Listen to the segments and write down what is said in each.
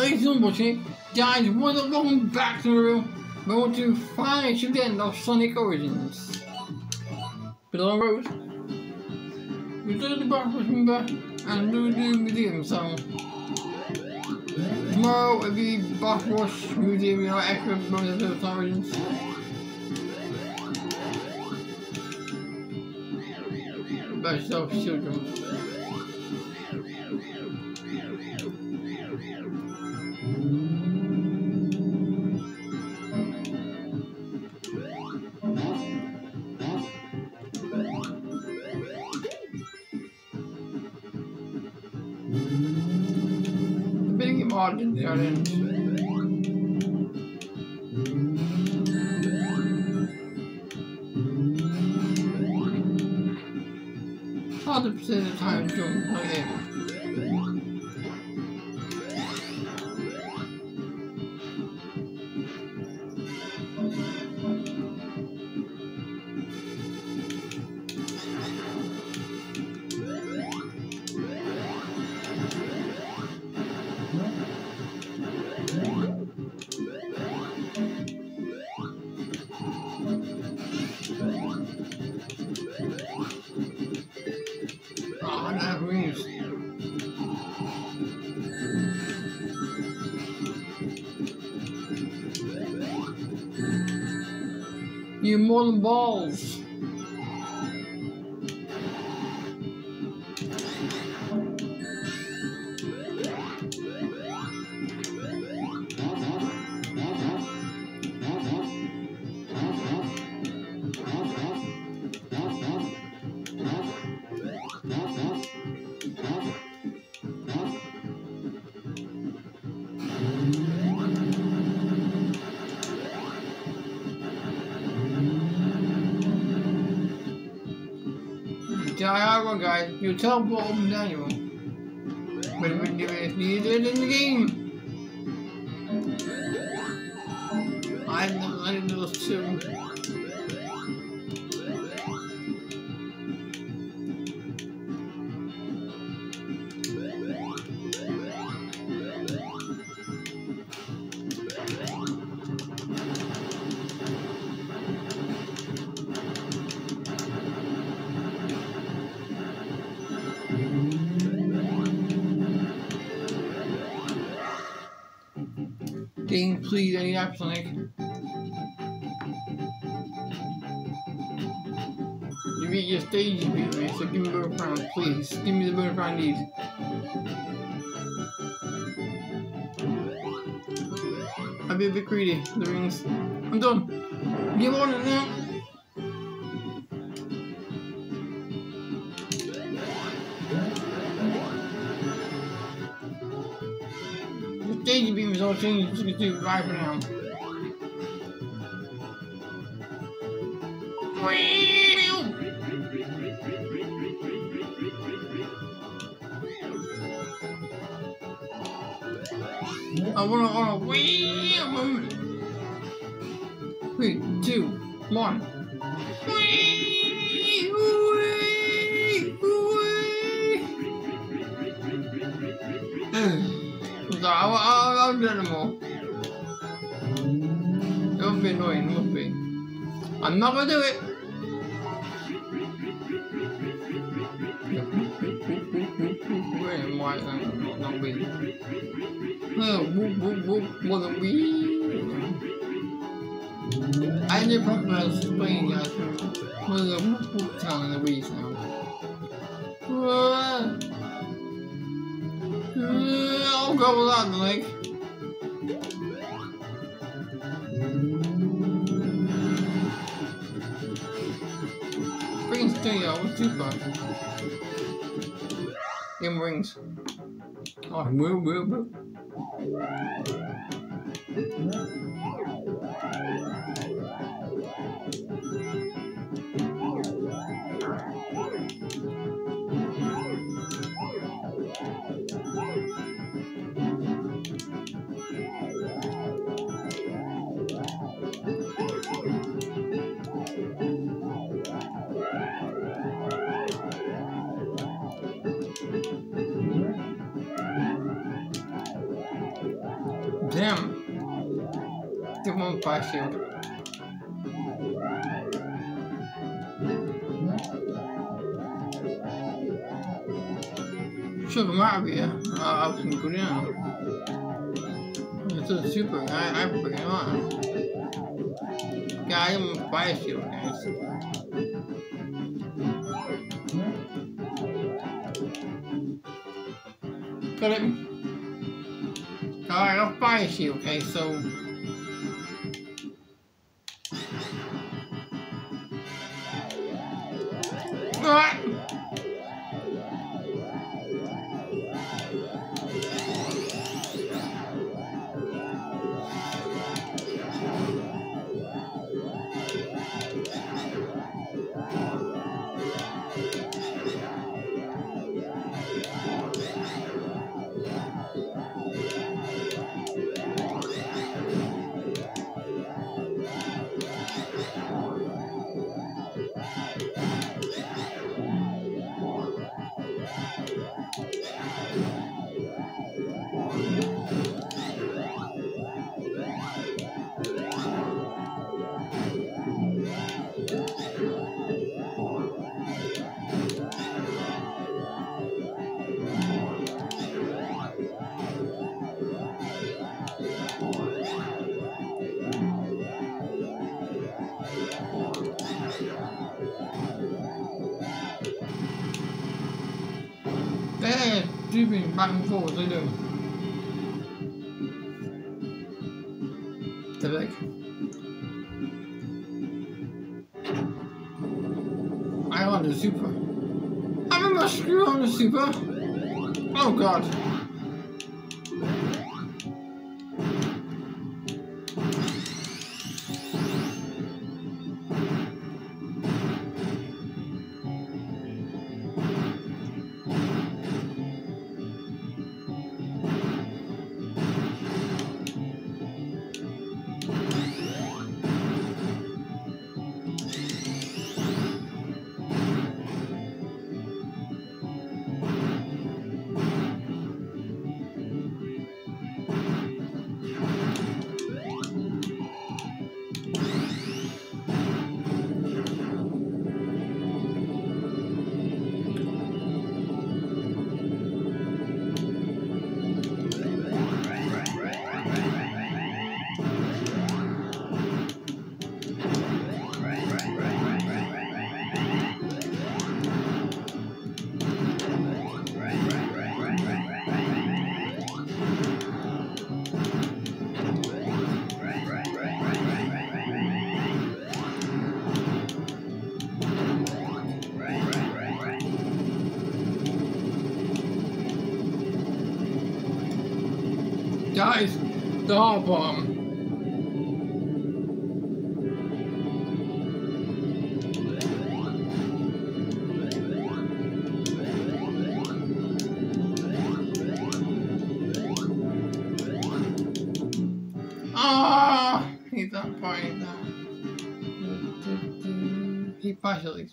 Ladies and watching, guys, welcome back to the room. We want to finish end of Sonic Origins. Below road. We do the breakfast remember and do the museum so tomorrow will be Bathwash Museum, you know, extra bonus of Origins. About yourself, children. Involved in the audience. Hundred percent of the time during my game. Than balls. Teleport up and down. But when you if you do it in the game. Please any app Sonic. You beat your stage beat me, so give me the round, please. Give me the bonus round I need. I'll be a bit greedy. The rings. I'm done. Give on it now. All. You can right now. I wanna on a wee moment. Three, two, one. So I, I, I'll do them all. It'll be annoying, must be. I'm not gonna do it. Where am I? Uh, not we. Oh, whoop, whoop, whoop, wasn't we? I did probably I was a whoop whoop sound and wee sound. Uh, I'll go with that, like. Rings studio, what's? In rings. Oh, woo, woo, woo. Him. Should come out of here. Uh, I can go down. It's a super. I, I bring him on. Got him fire shield, guys. Got it. Alright, I'll fire shield, okay, so Dribbling back and forth, they do. The leg. I want a super. I remember screw on the super. Oh god. Hot bomb. Ah, he's on fire now. He partially.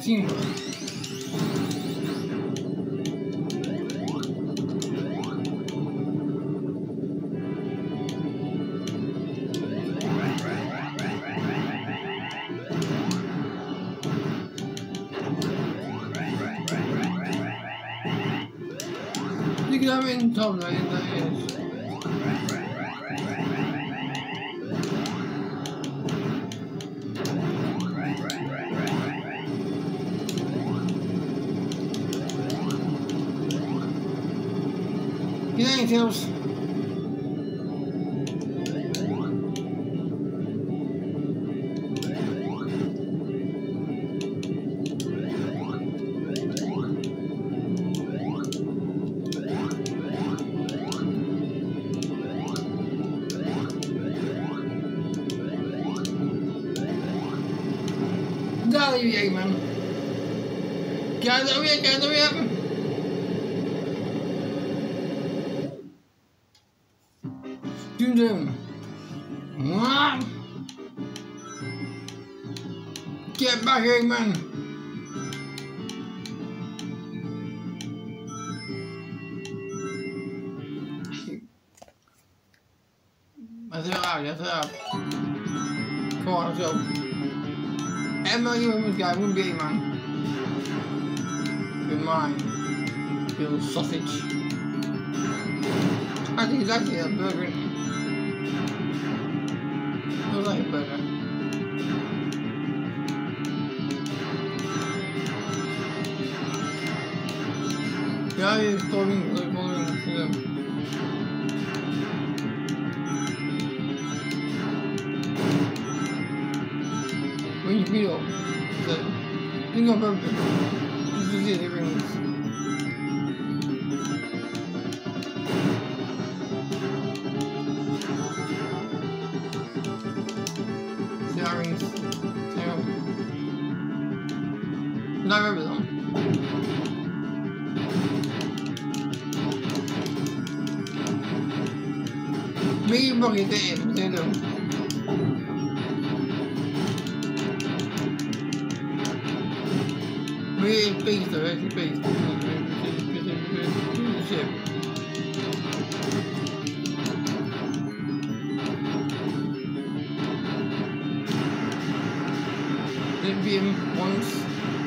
5. in dobra, right jest. Have Mind. Little sausage. I think it's actually a burger. It like a burger. Yeah, he's calling, they're calling, yeah. When you feel think of everything, it, Sirens. Terrible. Not remember them. Me bakit eh, pero Me once.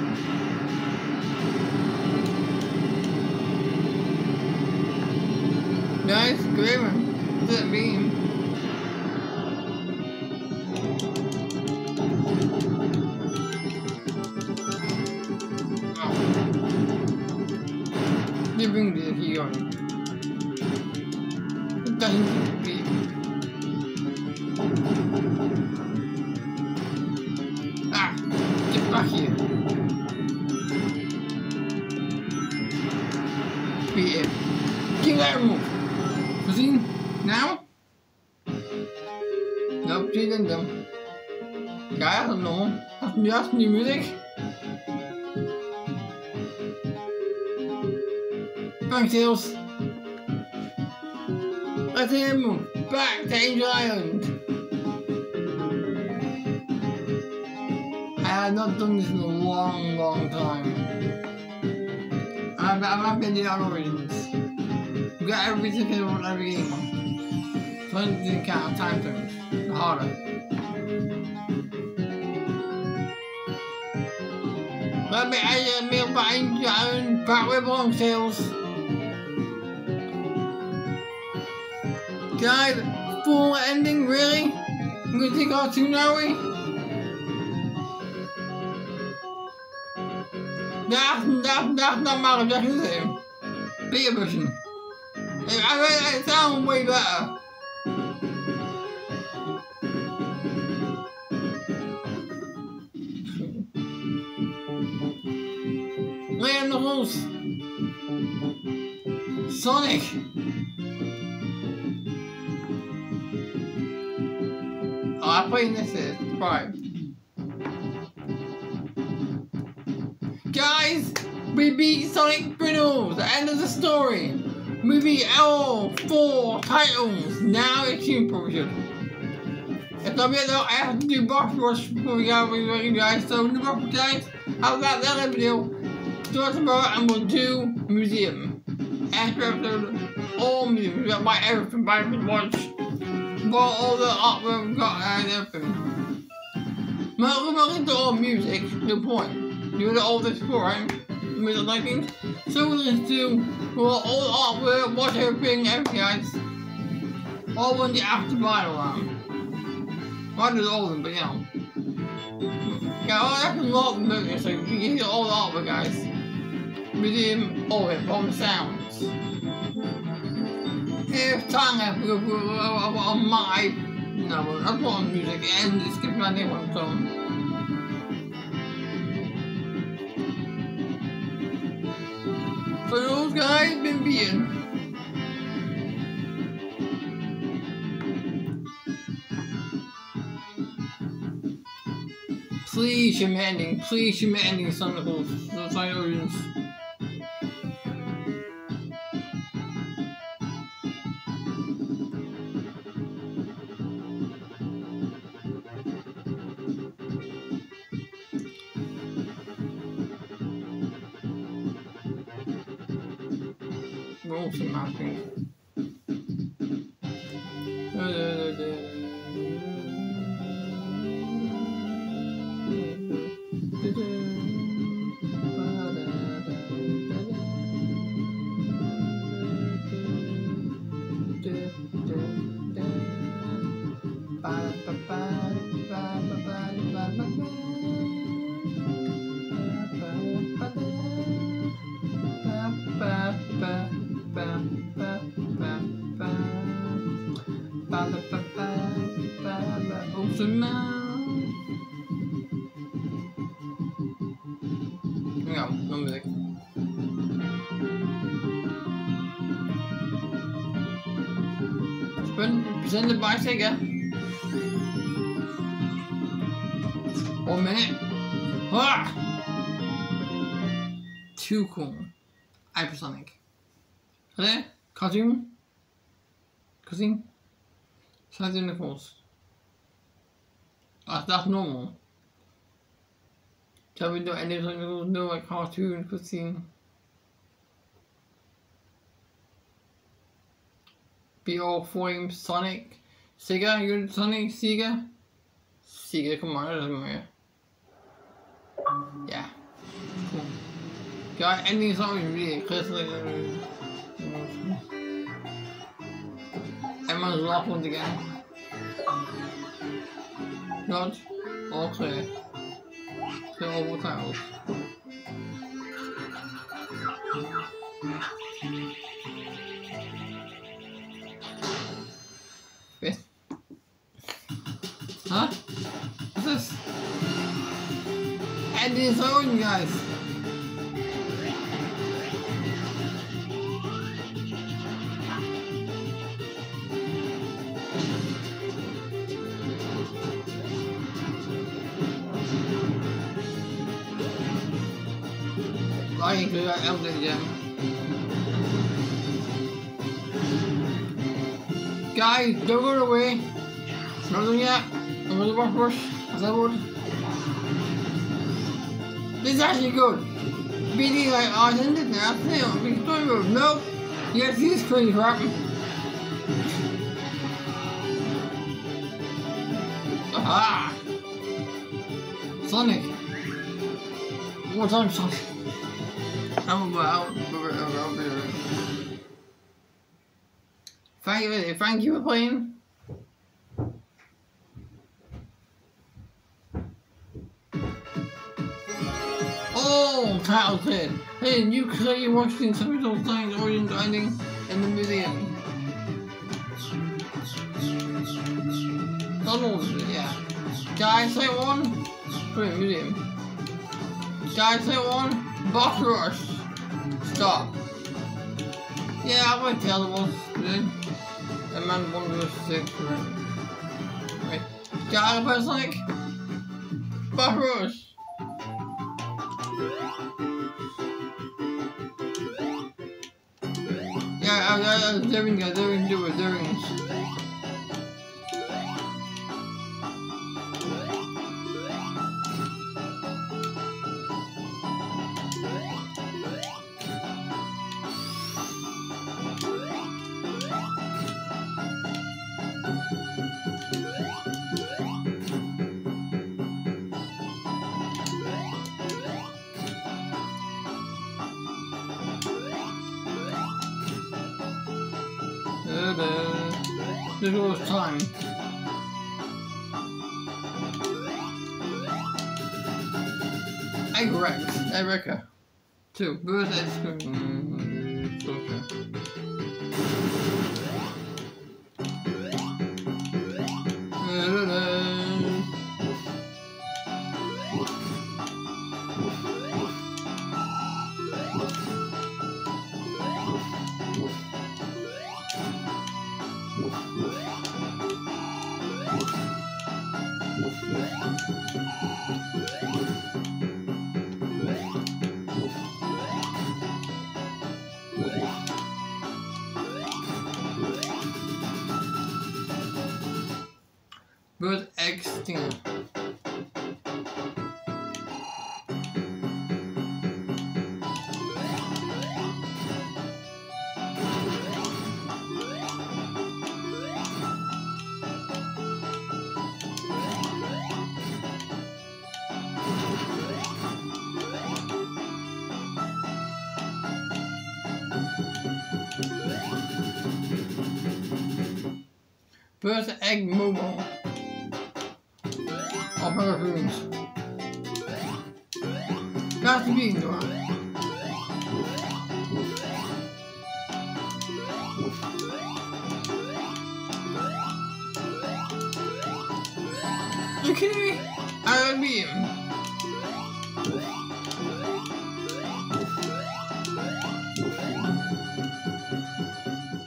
Every single one, every game. So I didn't count time turns. The harder. Let me add a meal by Angel own back with sales. Guys, full ending, really? I'm gonna take off two now, we? That's, that's, that's not my objection to him. Bigger I bet it sounds way better. Land the host. Sonic. Oh, I played this is right. Guys, we beat Sonic the end of the story. All four titles. Now it's team provision. If I get though, I have to do boss rush before we go with you guys. So in the box guys, I've got that video. Start tomorrow and we'll do museum. After episode, all museums. We my everything, by watch. Bought all the artwork we've got and everything. Not gonna into all music, no point. You did all this before, right? With the liking. So we're gonna well, all the artwork, watch everything, everything guys. All when the after battle round. Well, I did all them, but know. Yeah, well, that's a lot of so you can hear all the artwork guys. Museum, all of it, the oh, sounds. If time on uh, uh, uh, my no, that's not music and it's giving my name on song. Guys been being Please, ending. Please, ending, Son Knuckles. The Sonic Presented by Sega. One minute. Ah! Too cool. Hypersonic. Cartoon? Sounds in the course. That's, that's normal. Tell me do anything no like cartoon cutscene. Be all flame Sonic. Sega, you're Sonic, Sega? Sega, come on, that doesn't matter. Yeah. Cool. Got any song really closely. Everyone's locked once again. Not all clear. Clear all the tiles. His own guys. Lying to that elder gem. Guys, don't go away. I'm gonna walk rush. Is that good? This is actually good. BD like, oh, I didn't do that. I think I'm being story mode. Nope. Have to crazy crap. Aha! Sonic. One time, Sonic. I'm about. Thank you, thank you for playing. Oh, title cleared. Hey, new clearly watching some of those things origin dining in the museum. Donald, yeah. Guys, say one. Wait, museum. Guys, say one. Boss. Stop. Yeah, I won't tell the ones today. And man one versus six. Right. Wait. Guys, press like. Boss rush. Yeah, I, I, I, they're in there, they're in do it, they're This was time. Egg Rex, Erica. Two, bird ice cream. Mm, okay. Bird stinger. Bird egg mobile. Gevoelens. Laat die bieden door. You kidding me? I beat him.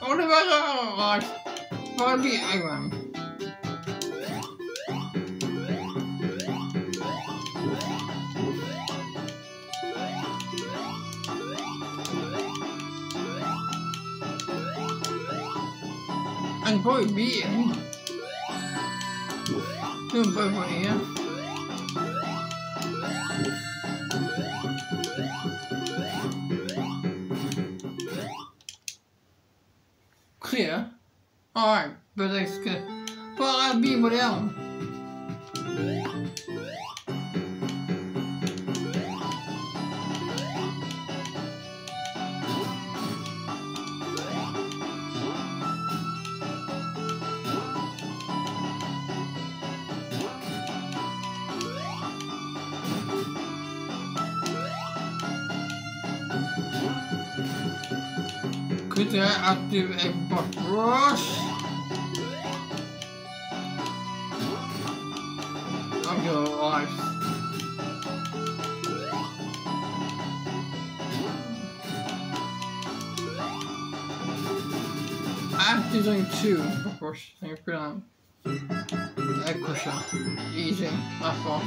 Oh, al hard. Anh có bị Đừng bởi vậy á Clear? Alright, but that's good. But I'll be with them. Could I active a bot rush? I'm gonna life. Active only two, of course. Thank you for that. Egg crusher. Easy. That's all.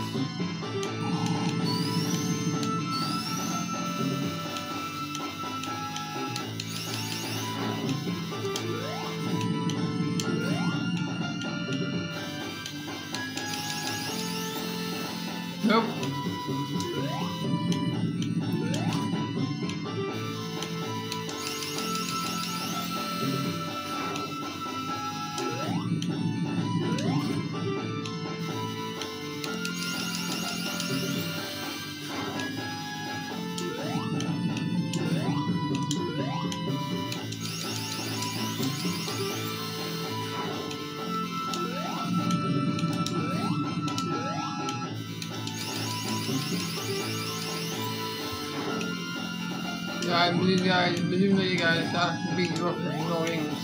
That guys you up for no rings.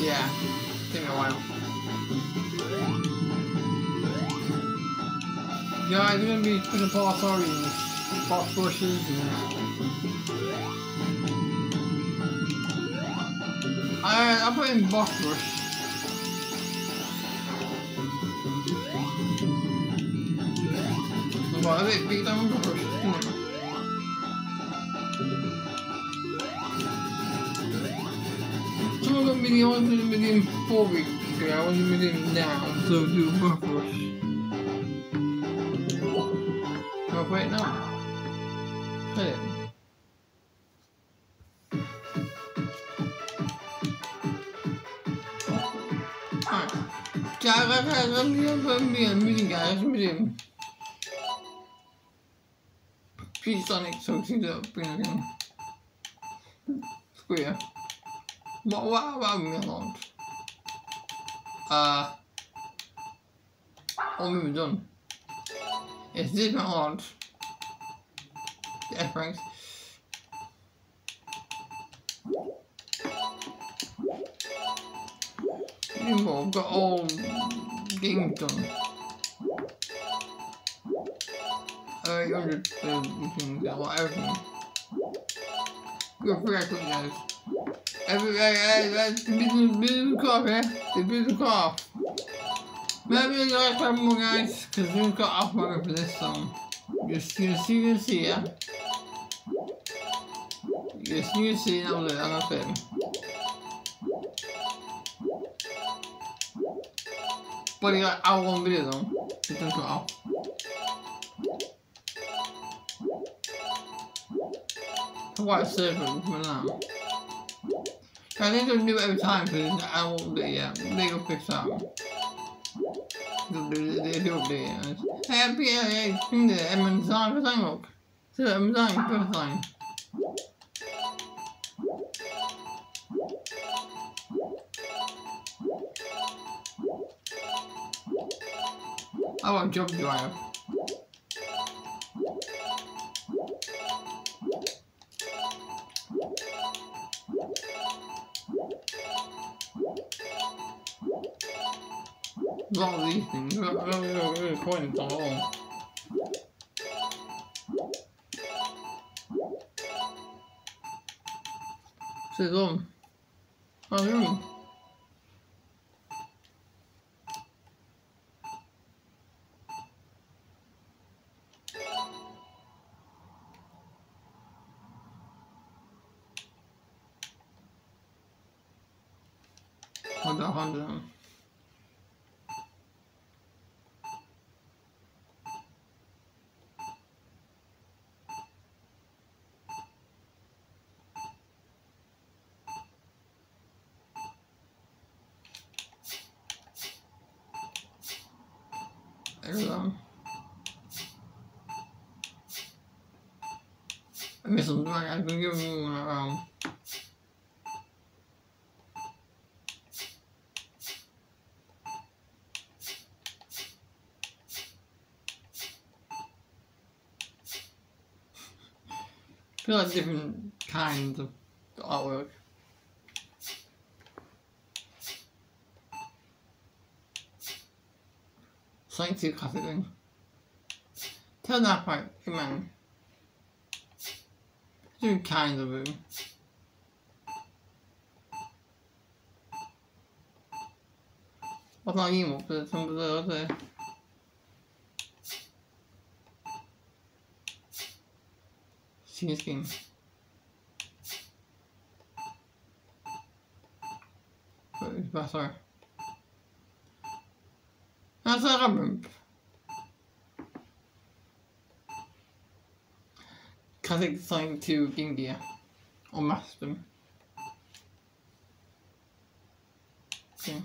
Yeah, take a while. Yeah, I'm gonna be putting boss armies, boss bushes, and I I'm putting boss rush. Bara det, beat them Of them be only within four weeks. Okay, I wasn't within now, so do both rush. Oh, wait, no. Hey. Alright. Guys, had a meeting, guys, meeting. Peace Sonic, so it seems to bring it in. Square. What, what, what have we launched? Uh, what have we done? It's different launch. The F ranks. Anymore, I've got all games done. Uh, 800 uh, things, I everything. Go for quick, guys. Every, uh, uh, the business, business cough, eh? The business cough. Maybe you guys have more guys, because we've got off mode for this song. See, you see, you see, yeah? You see, you see, that was it, that's it. But you got hour long video though. It doesn't go off. Quite certain for now. I think they'll do it every time because I won't yet. They go fix up. They do it. Be a thing there, Edmund Design for Sign Look. So, Edmund Design for Sign. I want job do I have? A lot of these things, I don't know really point at all. Says on. Oh, really? I I'm like I've been giving um. feel like different kinds of artwork. Science classic thing. Tell that part, come on. Different kinds of them. What's not emo, but some of the other. Senior game. But, sorry. That's a rubber. Sign to Gear. Or Master. Okay.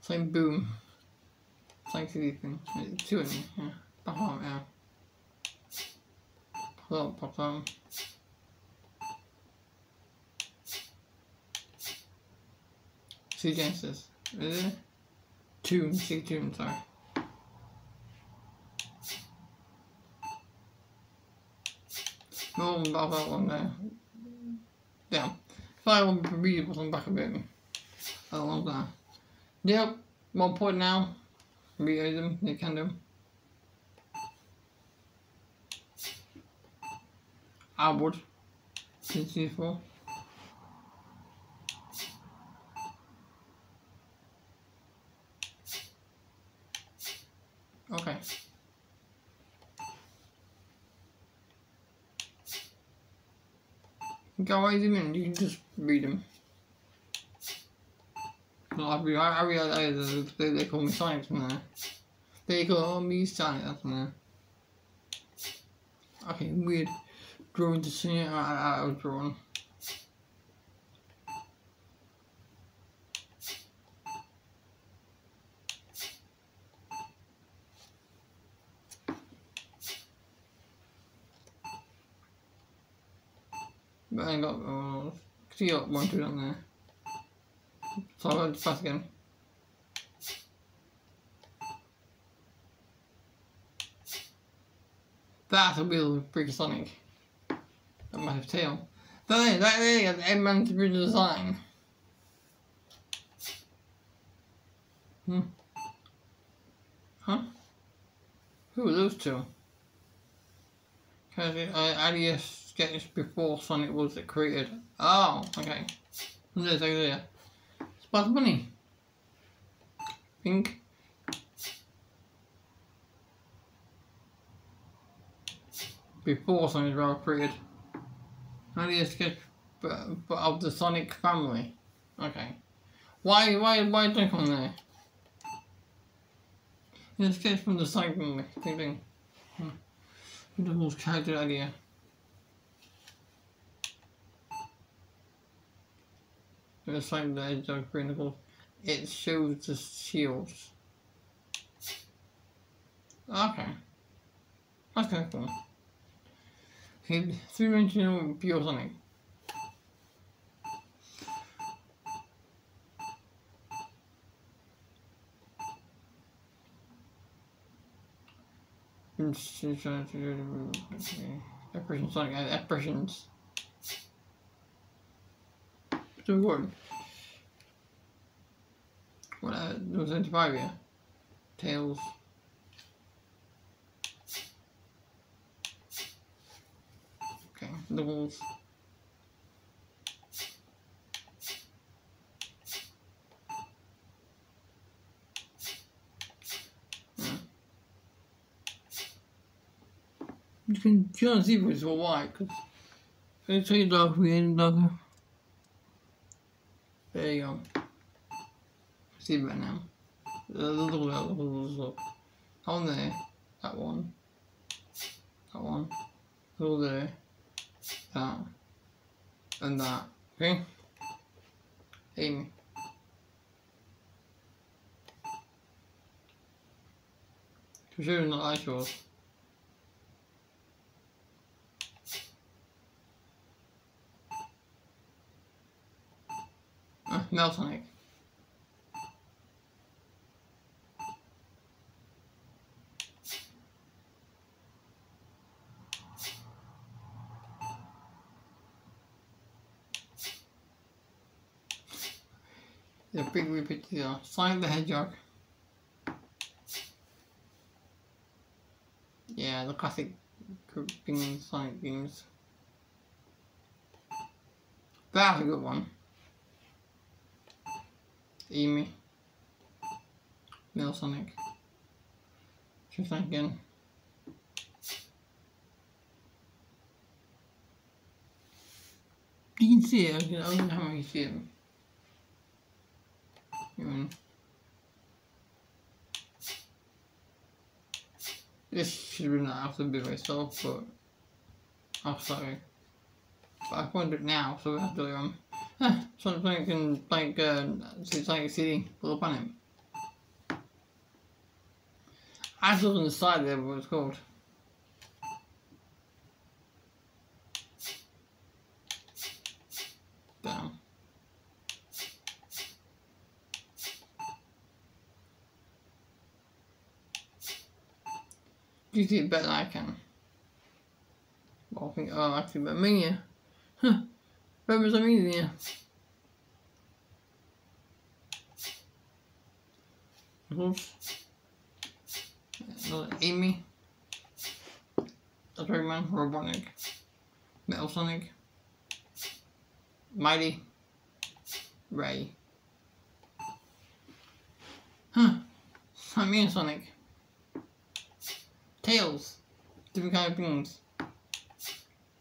Same boom. Same CD thing. Two of them, yeah. On, yeah. On. See Genesis. Is it? Tune, see tune, sorry. Gewoon omdat wel een, uh, ja, viable provider was aan dat gebeuren. I love that. Yep, one point now. Read them, they can do. I would. 64. Away them you can just read them. I, I, I realize they, they call me science there. They call me science there. Okay, weird. Drawing to see it, I, I was drawing. I got, uh, see got one, two on there. So I'll fast again. That's a real freaky Sonic. That massive tail. That is, that is an Edmund's original design. Hmm. Huh? Who are those two? Because uh, Alias sketched before Sonic was created. Oh, okay. There's like there. Spot Bunny. Pink. Before Sonic was created. Only a sketch of the Sonic family. Okay. Why why why don't on there? It's sketch from the Sonic family. Ding ding. Hmm. The whole character idea. It's same the Edge of Chronicles. It shows the shields. Okay. That's kind of cool. Okay, three-dimensional pure Sonic. Apparitions, Sonic, apparitions. What, uh, there was 95 here. Tails. Okay, the walls. You can if it's all white because it's dark for the darker. There you go. See it right now. One there. That one. That one. Look there. That. One. And that. Okay? Amy. For sure not like yours. Uh, Metal Sonic. The big repeat here. Sonic the Hedgehog. Yeah, the classic grouping Sonic games. That's a good one. Amy. Metal Sonic. Just again. You can see it, I don't know how you see it. Even this should have been after the myself, but I'm sorry. But I can it now, so I have to um huh, something can like uh it's like a city little planet. I saw on the side there what it's called. Down. You do it better than I can. Well, I think, oh, actually, but Mania. Huh. Amelia? Oops. Another Amy. That's man. Robotnik. Metal Sonic. Mighty. Ray. Huh. I mean Sonic. Tails. Different kind of things.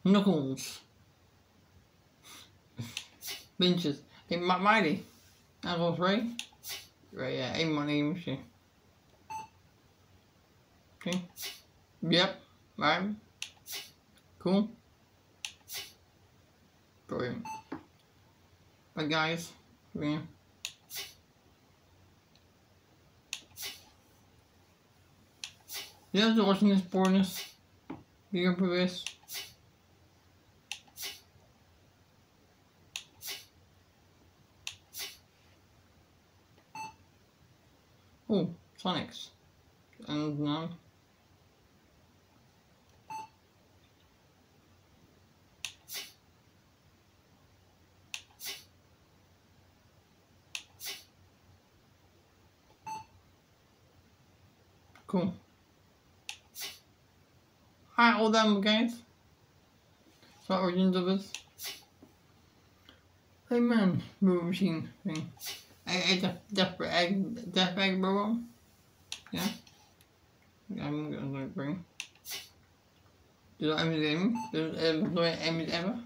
Knuckles. Benches. Hey, Mighty. That goes Right, Ray, yeah. Hey, money machine. Okay. Yep. Right. Cool. Brilliant. But guys, yeah. You guys are watching this boringness? You gonna this? Oh, Sonics. And now. Cool. Hi, all them guys. So origins of this. Hey man, movie machine thing. A death, death, egg, death egg robot. Yeah. I'm gonna bring. Do I miss Amy? Do I miss ever?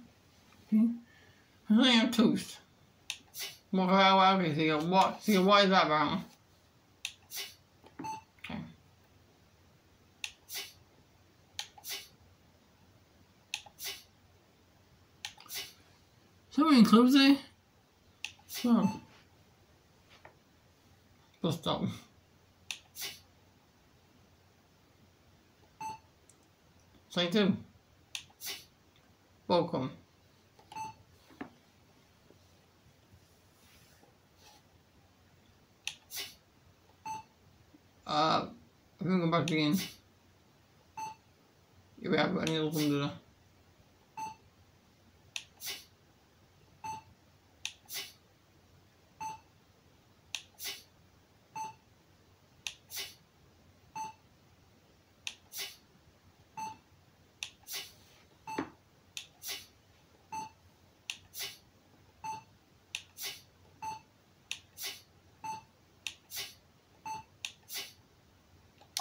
Hmm? I am toast. What about okay, you what? You got what is that about? Okay. Close there? Oh. Stop. Say two. Welcome. Uh, I think I'm back again. Yeah, we have any little thunder.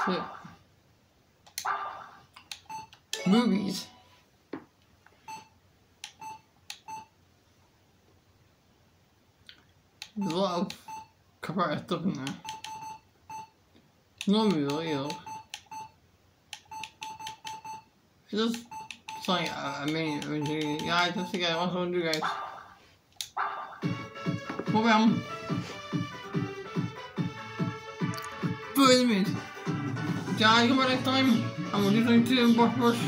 But movies. There's a lot of copyright stuff in there. Normally though, you know. It's just uh, I mean yeah just again what I want to do guys. What about First minute. Guys, come back next time. And we'll do something to Boss Rush.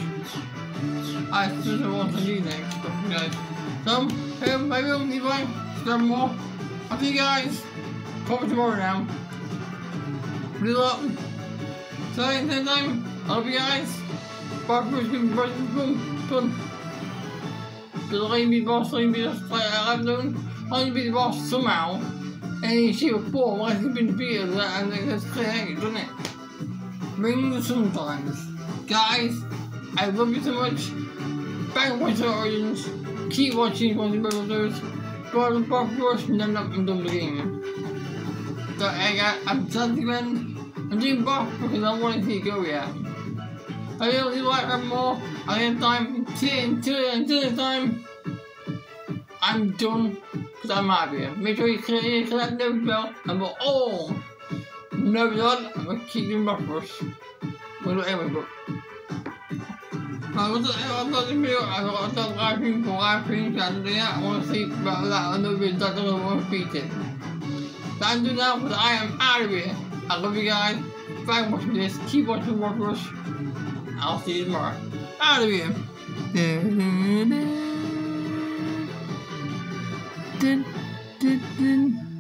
I still want to do next, guys. So, hey, maybe we'll need one. Subscribe more. I'll see you guys. Probably tomorrow now. Good luck. So, next time, I love you guys. Boss Rush can be brushing boom, fun. I can be the boss, can be just like I've known. I can be the boss somehow. And you see a form, I can be defeated, and it's clear, doesn't it? Ring sometimes. Guys, I love you so much. Back watch the Origins. Keep watching Watching Brothers. Go Rush and then I'm done the game. So I got I'm starting I'm doing Bob because I want to see yet. I really like that more. I have time until until the time I'm done because I'm happy. Make sure you click that bell and we're all no, done. I'm gonna keep my brush. Well, anyway, but. I was I'm not in here. I some live stream for live stream Saturday. I want to see about that. I know doesn't want to beat it. Time to that, because I am out of here. I love you guys. Thanks for watching this. Keep watching War Brush. I'll see you tomorrow. Out of here. Dun, dun, dun.